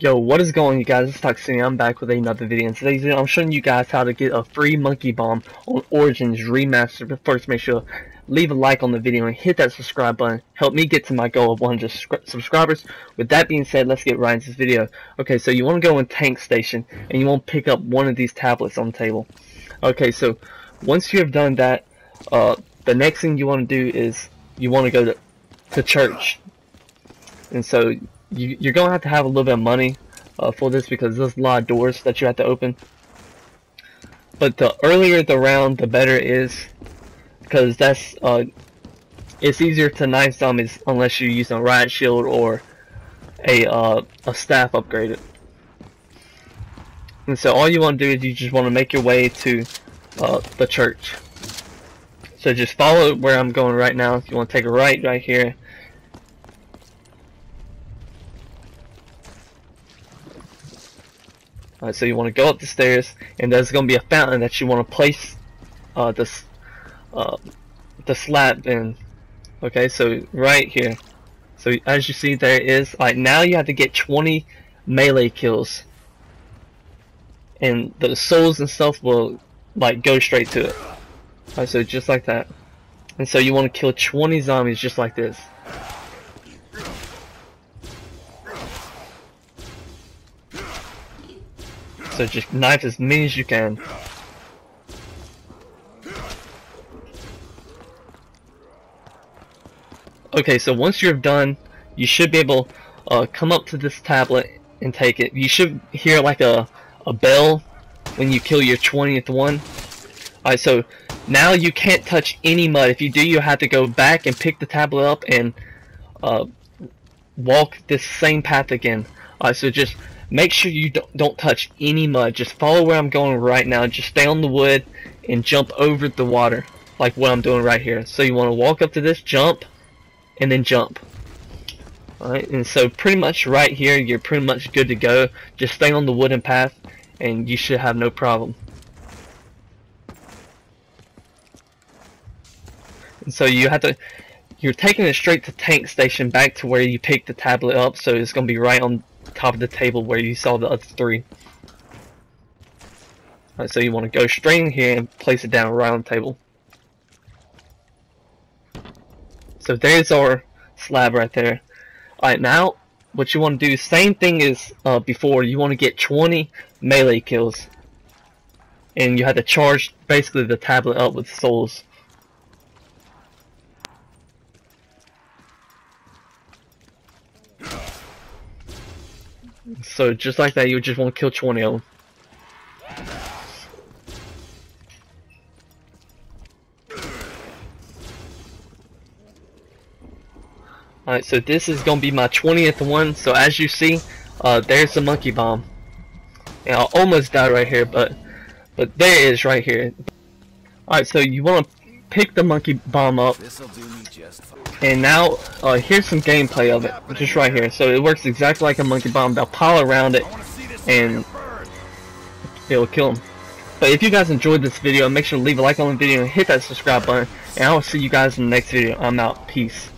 Yo, what is going on you guys? It's Toxinity. I'm back with another video. In today's video, I'm showing you guys how to get a free monkey bomb on Origins Remastered. But first, make sure leave a like on the video and hit that subscribe button. Help me get to my goal of 100 subscribers. With that being said, let's get right into this video. Okay, so you want to go in Tank Station and you want to pick up one of these tablets on the table. Okay, so once you have done that, uh, the next thing you want to do is you want to go to, to church. And so you, going to have to have a little bit of money uh, for this because there's a lot of doors that you have to open. But the earlier the round, the better it is because that's uh, it's easier to knife zombies unless you use a riot shield or a uh, a staff upgraded. And so all you want to do is you just want to make your way to uh, the church. So just follow where I'm going right now. If you want to take a right right here, Alright, so you want to go up the stairs, and there's going to be a fountain that you want to place uh, this, uh, the slab in. Okay, so right here. So as you see, there is. Alright, now you have to get 20 melee kills, and the souls and stuff will like go straight to it. Alright, so just like that. And so you want to kill 20 zombies just like this. So just knife as many as you can. Okay, so once you're done, you should be able uh, come up to this tablet and take it. You should hear like a, a bell when you kill your 20th one. Alright, so now you can't touch any mud. If you do, you have to go back and pick the tablet up and uh, walk this same path again. Alright, so just Make sure you don't, don't touch any mud. Just follow where I'm going right now. Just stay on the wood and jump over the water. Like what I'm doing right here. So you want to walk up to this, jump, and then jump. Alright, and so pretty much right here, you're pretty much good to go. Just stay on the wooden path, and you should have no problem. And so you have to, you're taking it straight to tank station back to where you picked the tablet up, so it's going to be right on top of the table where you saw the other three. So you want to go straight in here and place it down right on the table. So there's our slab right there. Alright, now what you want to do, same thing as uh, before, you want to get 20 melee kills. And you have to charge basically the tablet up with souls. So just like that, you just want to kill 20 of them. Alright, so this is going to be my 20th one. So as you see, uh, there's the monkey bomb. And I almost died right here, but but there it is right here. Alright, so you want to pick the monkey bomb up. And now, uh, here's some gameplay of it, just right here. So it works exactly like a monkey bomb. They'll pile around it, and it'll kill them. But if you guys enjoyed this video, make sure to leave a like on the video and hit that subscribe button. And I will see you guys in the next video. I'm out. Peace.